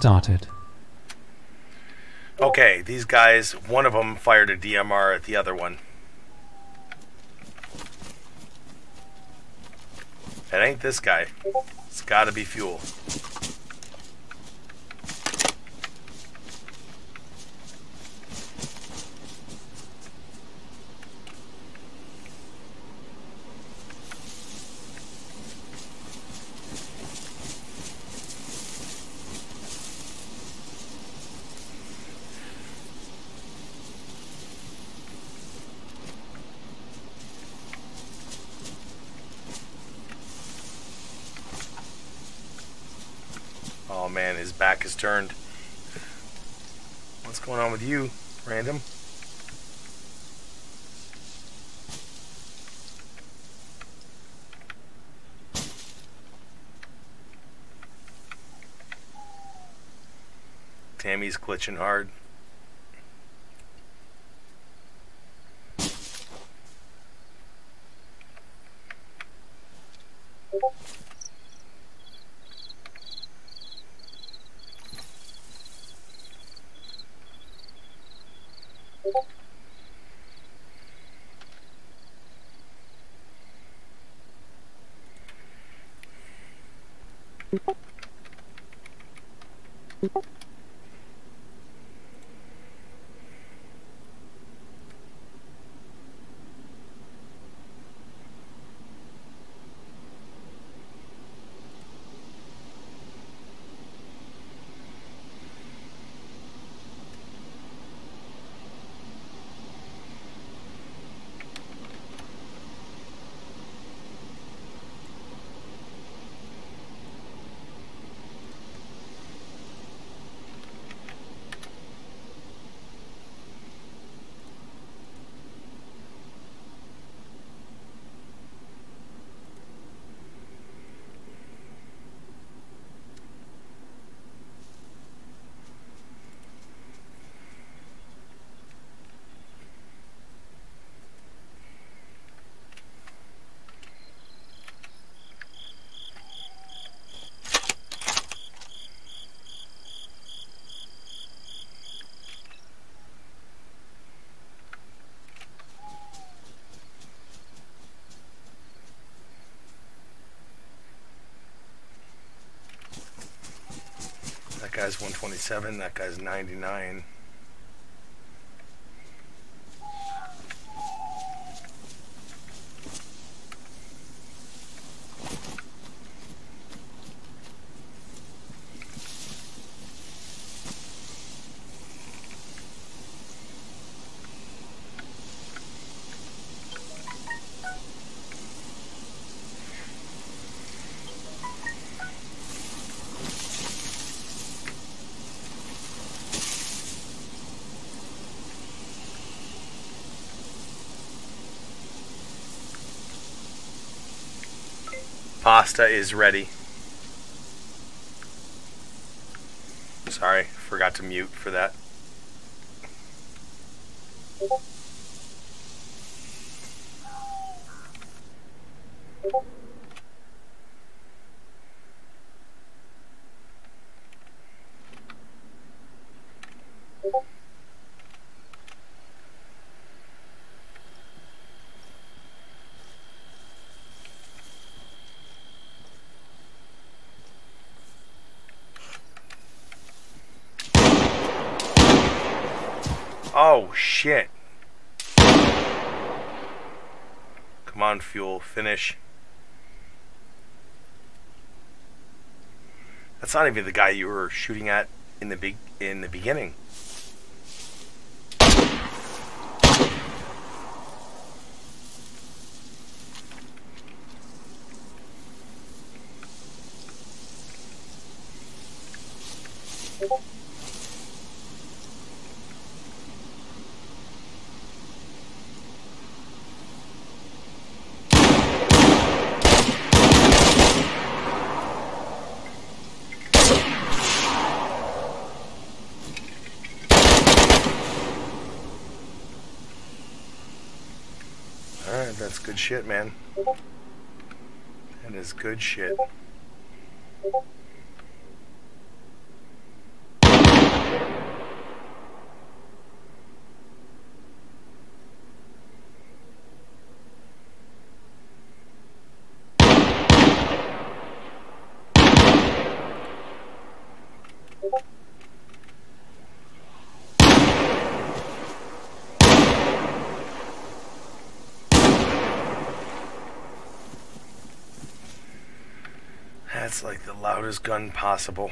started. Okay, these guys, one of them fired a DMR at the other one. It ain't this guy. It's gotta be fuel. Oh man, his back is turned. What's going on with you, random? Tammy's glitching hard. Thank you. That guy's 127, that guy's 99. Pasta is ready. Sorry, forgot to mute for that. Oh, shit. Come on, fuel, finish. That's not even the guy you were shooting at in the big in the beginning. that's good shit, man. That is good shit. That's like the loudest gun possible.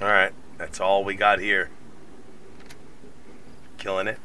Alright, that's all we got here. Killing it.